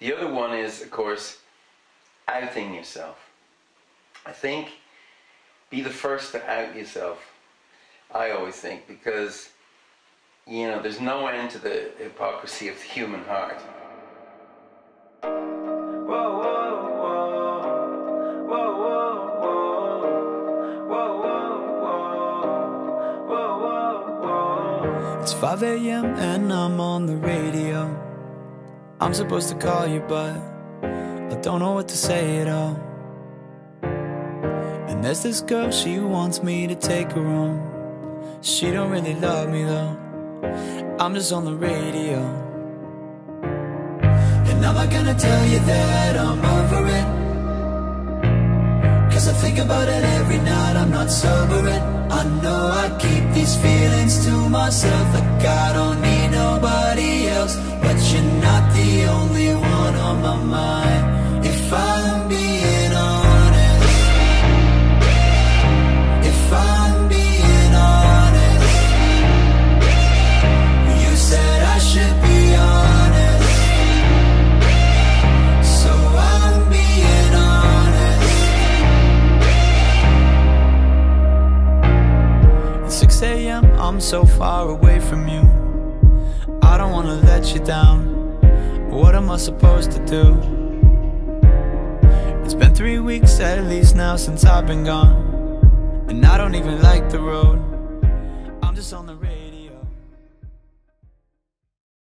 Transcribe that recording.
The other one is, of course, outing yourself. I think be the first to out yourself. I always think because you know there's no end to the hypocrisy of the human heart. It's 5 a.m. and I'm on the radio. I'm supposed to call you, but I don't know what to say at all. And there's this girl, she wants me to take her home. She don't really love me though. I'm just on the radio. And I'm not gonna tell you that I'm over it. Cause I think about it every night, I'm not sobering. I know I keep these feelings to myself, like I don't need 6 a.m., I'm so far away from you. I don't wanna let you down. What am I supposed to do? It's been three weeks at least now since I've been gone. And I don't even like the road. I'm just on the radio.